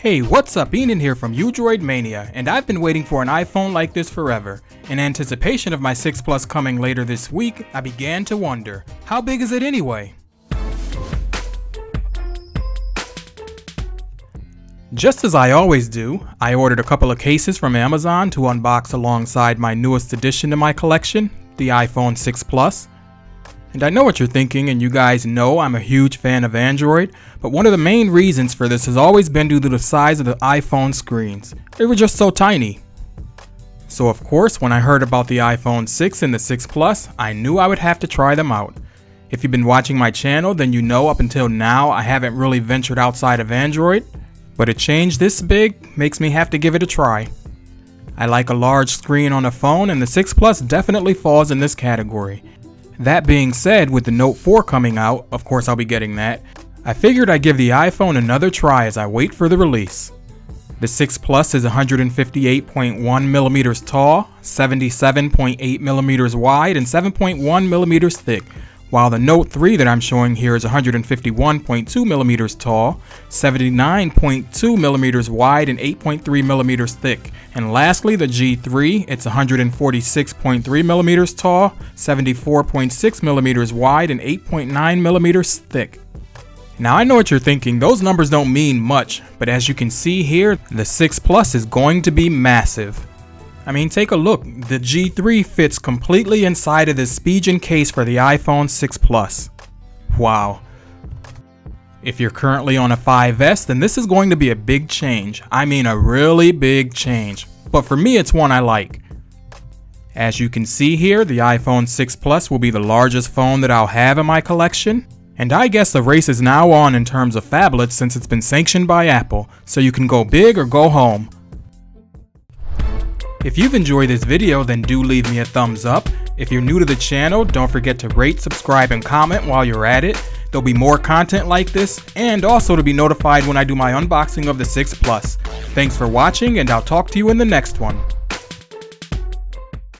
Hey, what's up? Enan here from U Droid Mania, and I've been waiting for an iPhone like this forever. In anticipation of my 6 Plus coming later this week, I began to wonder, how big is it anyway? Just as I always do, I ordered a couple of cases from Amazon to unbox alongside my newest addition to my collection, the iPhone 6 Plus. And I know what you're thinking, and you guys know I'm a huge fan of Android, but one of the main reasons for this has always been due to the size of the iPhone screens. They were just so tiny. So of course, when I heard about the iPhone 6 and the 6 Plus, I knew I would have to try them out. If you've been watching my channel, then you know up until now I haven't really ventured outside of Android, but a change this big makes me have to give it a try. I like a large screen on a phone and the 6 Plus definitely falls in this category. That being said, with the Note 4 coming out, of course I'll be getting that, I figured I'd give the iPhone another try as I wait for the release. The 6 Plus is 158.1mm tall, 77.8mm wide, and 7.1mm thick, while the Note 3 that I'm showing here is 151.2mm tall, 79.2mm wide, and 8.3mm thick. And lastly, the G3, it's 146.3mm tall, 74.6mm wide, and 8.9mm thick. Now I know what you're thinking, those numbers don't mean much, but as you can see here, the 6 Plus is going to be massive. I mean, take a look. The G3 fits completely inside of the SPIGEN case for the iPhone 6 Plus. Wow. If you're currently on a 5S, then this is going to be a big change. I mean a really big change. But for me, it's one I like. As you can see here, the iPhone 6 Plus will be the largest phone that I'll have in my collection. And I guess the race is now on in terms of phablets since it's been sanctioned by Apple, so you can go big or go home. If you've enjoyed this video, then do leave me a thumbs up. If you're new to the channel, don't forget to rate, subscribe, and comment while you're at it. There'll be more content like this, and also to be notified when I do my unboxing of the 6 Plus. Thanks for watching, and I'll talk to you in the next one.